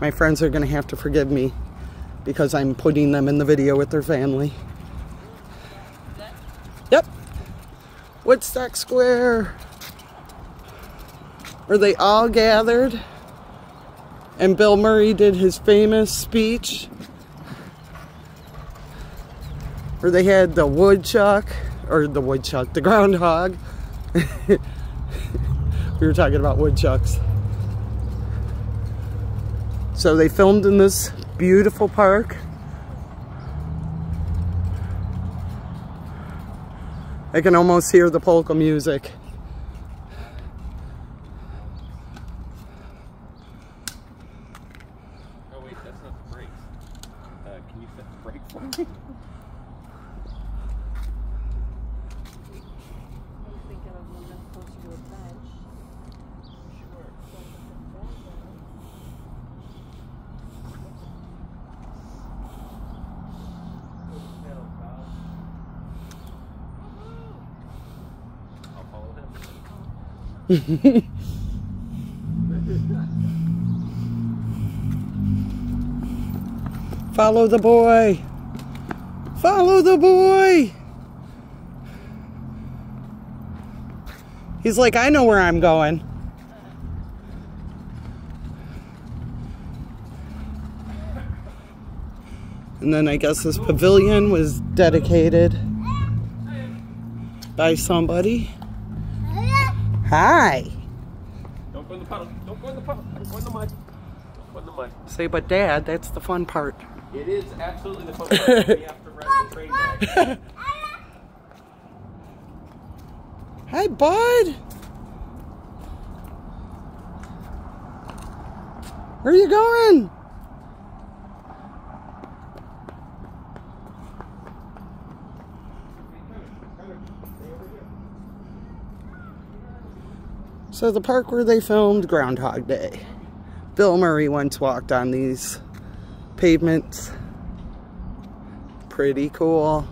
My friends are going to have to forgive me because I'm putting them in the video with their family. Yep. Woodstock Square. Where they all gathered and Bill Murray did his famous speech where they had the woodchuck or the woodchuck, the groundhog. we were talking about woodchucks. So they filmed in this beautiful park. I can almost hear the polka music. Oh wait, that's not the brakes. Uh, can you set the brake for me? Follow the boy. Follow the boy. He's like, I know where I'm going. And then I guess this pavilion was dedicated by somebody. Hi. Don't go in the puddle. Don't go in the puddle. Don't go in the mud. Don't go in the mud. Say, but Dad, that's the fun part. It is absolutely the fun part. we have to ride the train back. Hi, bud. Where are you going? So the park where they filmed Groundhog Day. Bill Murray once walked on these pavements. Pretty cool.